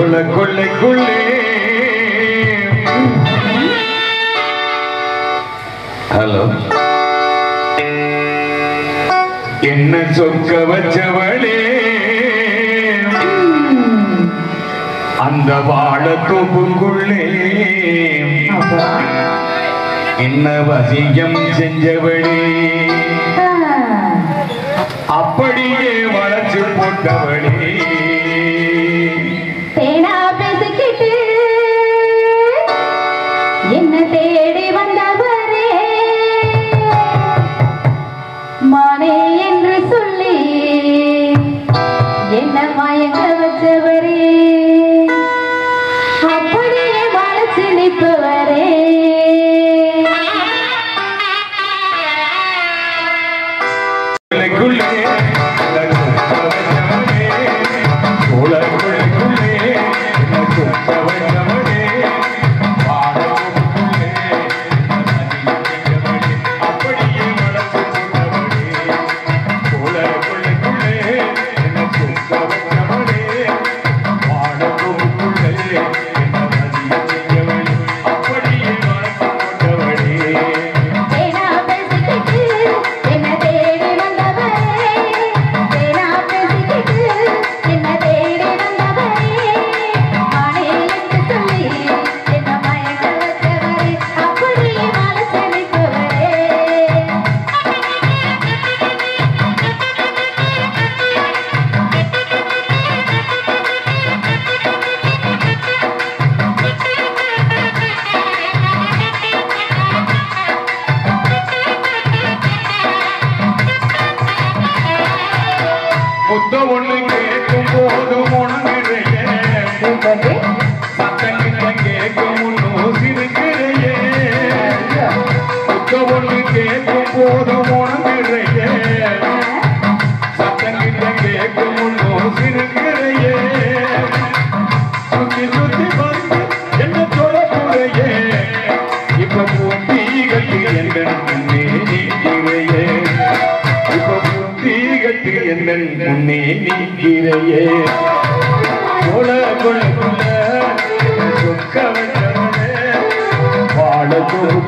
உல கொள்ளைக்குள்ளே ஹலோ. என்ன சொக்க வச்சவளே? அந்த வாழ தொப்புக்குள்ளே. என்ன வசியம் செஞ்சவளே?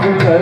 Okay.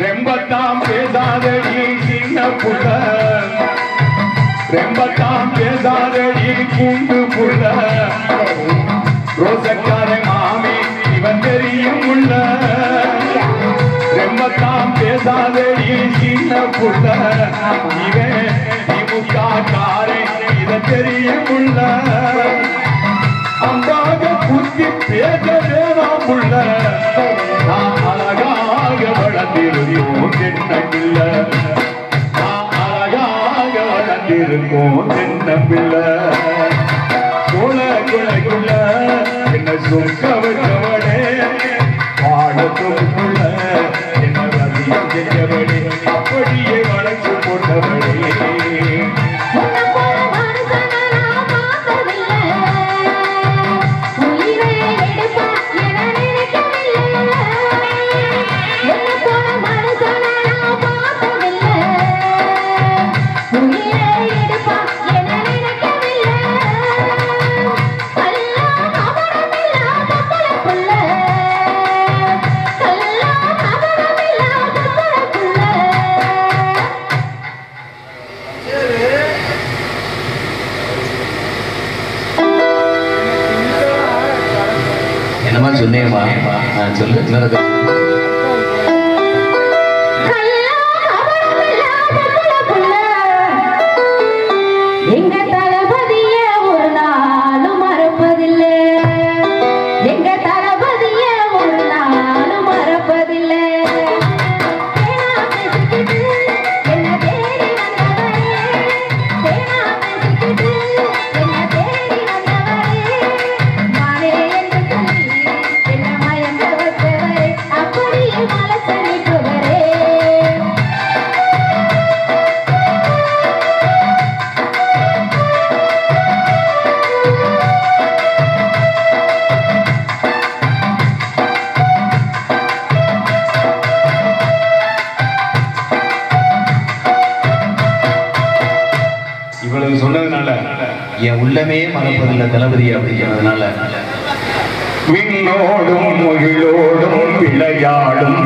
ரெம்பத்தாம் பேசாதடி சின்ன புள்ள. ரெம்பத்தாம் பேசாதடி கூண்டு புள்ள. ரோசக்கார மாமி இவன் தெரியும் உள்ள. ரெம்பத்தாம் பேசாதடி சின்ன புள்ள. இவன் திமுக காரை இவன் தெரியும் உள்ள. அம்பாக புத்தி பேச வேணாம் உள்ள. வளர்ந்திருக்கும் சின்ன பிள்ளை அழகாக வளர்ந்திருக்கும் சின்ன பிள்ளை குல குலைக்குள்ள என்ன சொக்க வைக்கவனே பாடத்துக்குள்ள என்ன வலியம் செஞ்சவனே அப்படியே வளர்ச்சி போட்டவனே 什么准内环啊个 இவங்க சொன்னதுனால என் உள்ளமே மறப்பதில்லை தளபதி அப்படிங்கிறதுனால. விண்ணோடும் முகிலோடும் விளையாடும்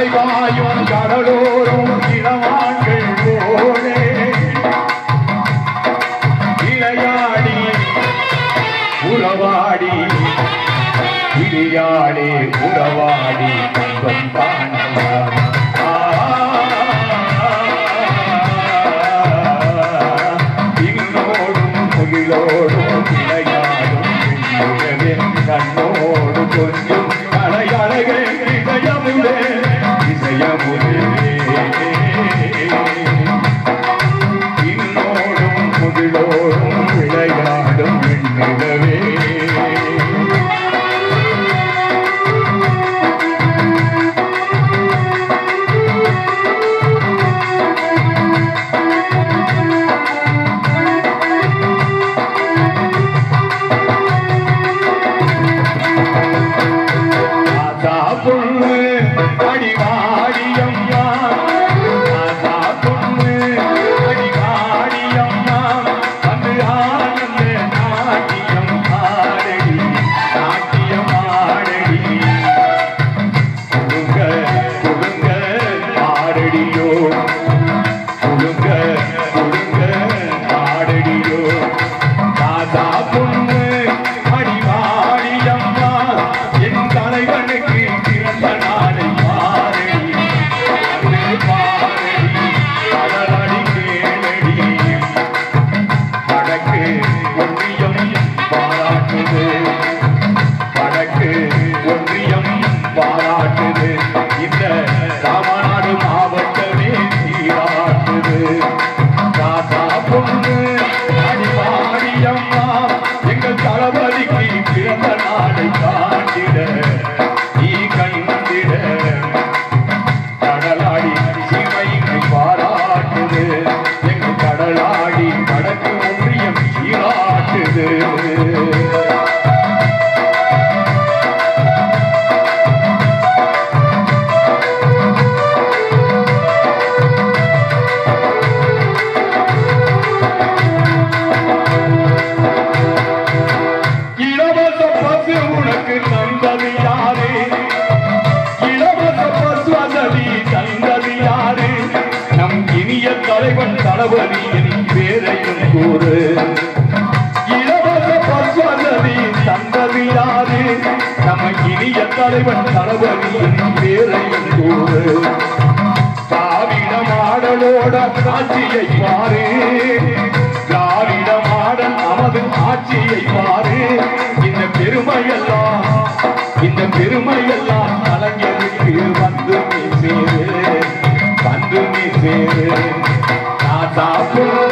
கரைவாயும் கடலோரும் இளவான்கள் போலே. இளையாடி உறவாடி இளையாடி உறவாடி தங்கம் காணலாம் தலைவன் தளபதியின் பேரை கூறு திராவிட மாடலோட ஆட்சியை மாறு திராவிட மாடல் நமது ஆட்சியை மாறு இந்த பெருமையெல்லாம் இந்த பெருமையெல்லாம் கலைஞருக்கு வந்து சேரு. வந்து சேரு. நான் சாப்பிடு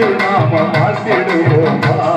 नाम मासिड़ो